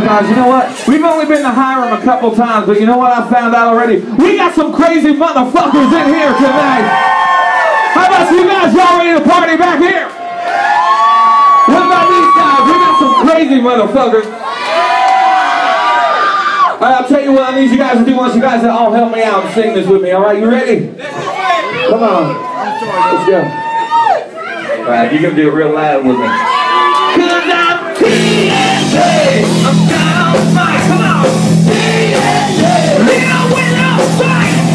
guys. You know what? We've only been to Hiram a couple times, but you know what I found out already? We got some crazy motherfuckers in here tonight. How about you guys? Y'all ready to party back here? What about these guys? We got some crazy motherfuckers. All right, I'll tell you what I need you guys to do. Want you guys to all help me out and sing this with me. All right, you ready? Come on. Let's go. All right, you're gonna do it real loud with me. Fight. Come on. yeah, TNT. Little window fight.